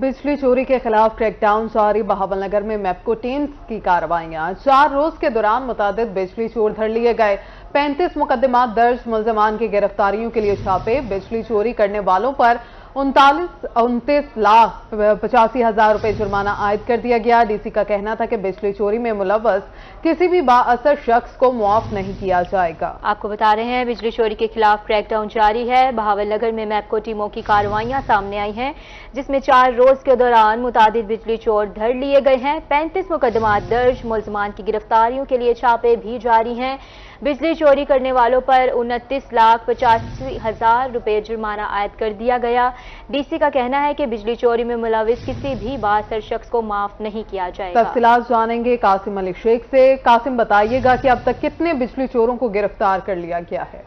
बिजली चोरी के खिलाफ क्रैकडाउन जारी। बहावलनगर में मैपको टीम्स की कार्रवाइयाँ। चार रोज के दौरान मुताद बिजली चोर धर लिए गए। 35 मुकदमा दर्ज मुलजमान की गिरफ्तारियों के लिए छापे। बिजली चोरी करने वालों पर उनतालीस, उनतीस लाख पचासी हज़ार रुपए जुर्माना आयद कर दिया गया। डीसी का कहना था कि बिजली चोरी में मुलवस किसी भी बाअसर शख्स को मुआफ नहीं किया जाएगा। आपको बता रहे हैं, बिजली चोरी के खिलाफ क्रैकडाउन जारी है। बहावल नगर में मैपको टीमों की कार्रवाइयाँ सामने आई हैं, जिसमें चार रोज के दौरान मुताद बिजली चोर धर लिए गए हैं। पैंतीस मुकदमा दर्ज, मुलजमान की गिरफ्तारियों के लिए छापे भी जारी हैं। बिजली चोरी करने वालों पर उनतीस लाख पचासी हज़ार रुपए जुर्माना आयद कर दिया गया। डीसी का कहना है कि बिजली चोरी में मुलविस किसी भी बासर शख्स को माफ़ नहीं किया जाएगा। तफसीलात जानेंगे कासिम अली शेख से। कासिम बताइएगा कि अब तक कितने बिजली चोरों को गिरफ़्तार कर लिया गया है?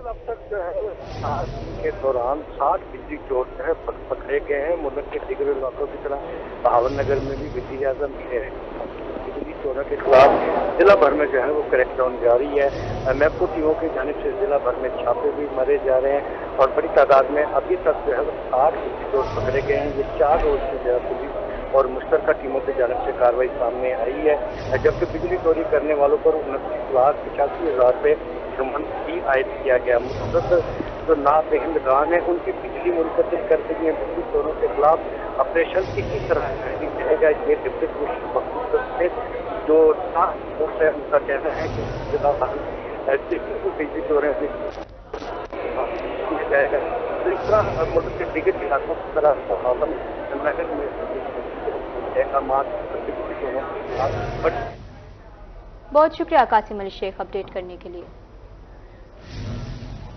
अब तक जो है के दौरान साठ बिजली चोर जो है पकड़े गए हैं। मुल्क के दिगर इलाकों की तरह बहावन नगर में भी बिजली आज़म बिजली चोरों के खिलाफ जिला भर में जो है वो क्रैकडाउन जारी है। मैपको टीमों की जानब से जिला भर में छापे भी मरे जा रहे हैं और बड़ी तादाद में अभी तक जो है बिजली चोर पकड़े गए हैं। ये चार रोज से जो है पुलिस और मुश्तर टीमों की जानब से कार्रवाई सामने आई है। जबकि बिजली चोरी करने वालों पर उनतीस लाख पचासी हज़ार रुपये जुम्मन भी आयद किया गया। मुसद जो नाबहिंदगान है, उनकी बिजली मुनतद कर दी है। बिजली चोरों के खिलाफ ऑपरेशन इसी तरह जाएगा ये डिप्टी कमिश्नर से जो टास्क है उनका कहना है कि जिला बिजली रहे जाएगा तो इस तरह मतलब के टिकट इलाकों की तरह में बहुत शुक्रिया कासिम अली शेख अपडेट करने के लिए।